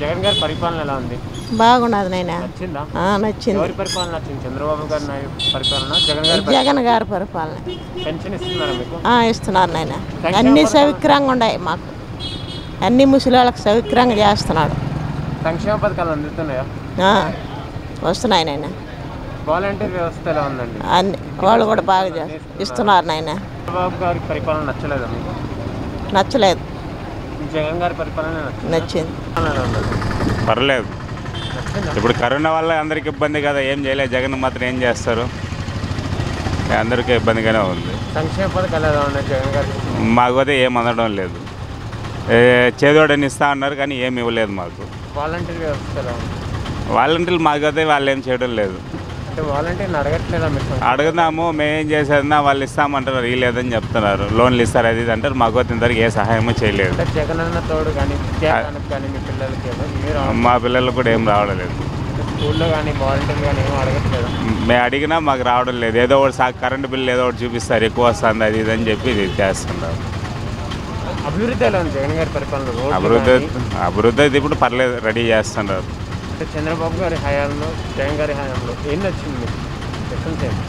గారి పరిపాలన ఎలా ఉంది? బాగున్నది నాయన. నచ్చిందా? ఆ, నచ్చింది. ఎవరి పరిపాలన నచ్చింది? చంద్రబాబు గారి పరిపాలన జగన్ గారి పరిపాలన? జగన్ గారి పరిపాలన. పెన్షన్ ఇస్తున్నారా మీకు? ఆ, ఇస్తున్నారు నాయన. అన్ని సౌకర్యంగా ఉన్నాయి మాకు. అన్ని ముసలి వాళ్ళకి సౌకర్యంగా చేస్తున్నాడు సంక్షేమ పథకాలు అందుతున్నాయా? వస్తున్నాయి నాయన. వాలంటీర్ వ్యవస్థ ఎలా ఉందండి? అన్ని వాళ్ళు కూడా బాగా ఇస్తున్నారు నాయన. చంద్రబాబు గారి పరిపాలన నచ్చలేదా మీకు? నచ్చలేదు. జగన్ గారి పరిపాలన నచ్చింది? పర్లేదు. ఇప్పుడు కరోనా వల్ల అందరికి ఇబ్బంది కదా ఏం చేయలేదు. జగన్ మాత్రం ఏం చేస్తారు? అందరికీ ఇబ్బందిగానే ఉంది. సంక్షేమ పథకాలు ఎలా ఉన్నాయి జగన్ గారి? మాకు అయితే ఏం అందడం లేదు. చేదోడని ఇస్తా అన్నారు కానీ ఏమి ఇవ్వలేదు మాకు. వాలంటీర్ వ్యవస్థ వాలంటీర్లు మాకు అయితే వాళ్ళు ఏం చేయడం లేదు. అడుగుదాము మేమేం చేసేదన్నా వాళ్ళు ఇస్తామంటారు ఇవ్వలేదని చెప్తున్నారు. లోన్లు ఇస్తారు అది ఇది అంటారు. మాకు ఇంతవరకు ఏ సహాయమూ చేయలేదు. మీ పిల్లలకు కూడా ఏం రావడం లేదు మేము అడిగినా మాకు రావడం లేదు. ఏదో ఒకటి సా కరెంటు బిల్లు ఏదో ఒకటి చూపిస్తారు ఎక్కువ వస్తుంది అది ఇది అని చెప్పి ఇది చేస్తున్నారు. అభివృద్ధి అభివృద్ధి అభివృద్ధి అయితే ఇప్పుడు పర్లేదు రెడీ చేస్తున్నారు. అంటే చంద్రబాబు గారి హయాంలో జగన్ గారి హయాంలో ఏం నచ్చింది మీకు? డిఫరెన్స్ ఏంటి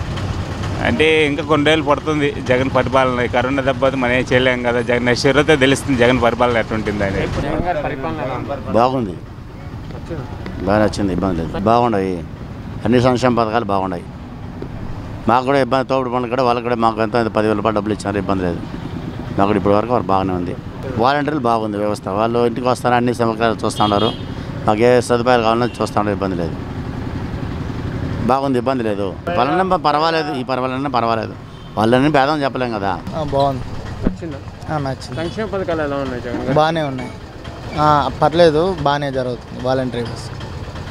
అంటే ఇంకా కొన్ని రోజులు పడుతుంది జగన్ పరిపాలన. కరోనా దెబ్బతి మనం ఏం చేయలేం కదా. జగన్ అయితే తెలుస్తుంది జగన్ పరిపాలన ఎట్లుంటుంది అని బాగుంది? బాగా నచ్చింది ఇబ్బంది లేదు. బాగున్నాయి అన్ని సంక్షేమ పథకాలు బాగున్నాయి మాకు కూడా ఇబ్బంది తోడు పనులు కూడా వాళ్ళకి కూడా మాకు ఎంత పదివేల రూపాయలు డబ్బులు ఇచ్చారు ఇబ్బంది లేదు. మాకు కూడా ఇప్పటి వరకు వారు బాగానే ఉంది. వాలంటీర్లు బాగుంది వ్యవస్థ. వాళ్ళు ఇంటికి వస్తారు అన్ని సమకాలు చూస్తున్నారు మాకు ఏ సదుపాయాలు కావాలన్నా చూస్తున్నారు ఇబ్బంది లేదు బాగుంది ఇబ్బంది లేదు వాళ్ళని పర్వాలేదు ఈ పర్వాలన్నా పర్వాలేదు వాళ్ళని భేదం చెప్పలేం కదా ఆ, బాగుంది నచ్చిందా ఆ, నచ్చింది సంక్షేమ పథకాలు ఎలా ఉన్నాయి జగన్ గారు బాగానే ఉన్నాయి పర్లేదు బాగానే జరుగుతుంది వాలంటరీ బస్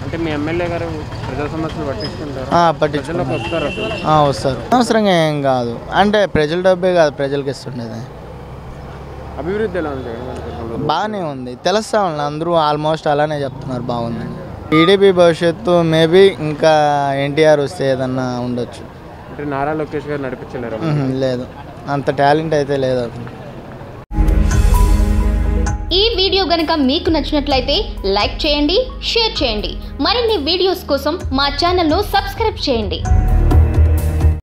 అంటే మీ ఎమ్మెల్యే గారు ప్రజా సమస్యలు పట్టించుకుంటారు ఆ, ప్రజలకు పట్టించుకున్నాం వస్తారు అవసరంగా ఏం కాదు అంటే ప్రజల డబ్బే కాదు ప్రజలకి ఇస్తుండేది అభివృద్ధి ఎలా ఉంది? జగన్ బాగానే ఉంది. తెలుస్తా ఉంది అందరూ ఆల్మోస్ట్ అలానే చెప్తున్నారు. బాగుందండి టీడీపీ భవిష్యత్తు మేబీ ఇంకా ఎన్టీఆర్ వస్తే ఏదన్నా ఉండొచ్చు. అంటే నారా లోకేష్ గారు నడిపించలేరు? లేదు. అంత టాలెంట్ అయితే లేదు. ఈ వీడియో గనుక మీకు నచ్చినట్లయితే లైక్ చేయండి షేర్ చేయండి. మరిన్ని వీడియోస్ కోసం మా ఛానల్ను సబ్స్క్రైబ్ చేయండి.